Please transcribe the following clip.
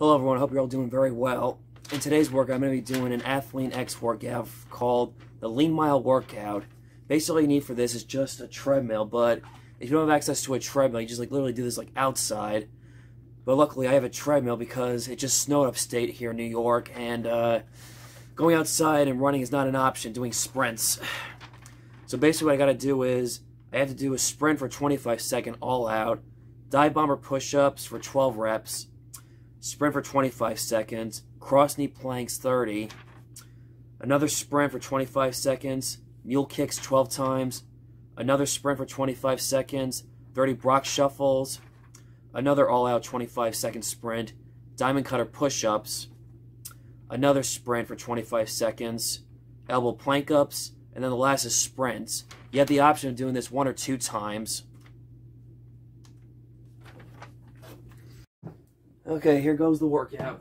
Hello everyone, hope you're all doing very well. In today's workout, I'm going to be doing an Athlean X workout called the Lean Mile Workout. Basically, all you need for this is just a treadmill, but if you don't have access to a treadmill, you just like literally do this like outside. But luckily, I have a treadmill because it just snowed upstate here in New York, and uh, going outside and running is not an option, doing sprints. So basically what I got to do is, I have to do a sprint for 25 second all out, dive bomber push-ups for 12 reps, sprint for 25 seconds, cross knee planks 30, another sprint for 25 seconds, mule kicks 12 times, another sprint for 25 seconds, 30 Brock shuffles, another all-out 25 second sprint, diamond cutter push-ups, another sprint for 25 seconds, elbow plank ups, and then the last is sprints. You have the option of doing this one or two times. Okay, here goes the workout.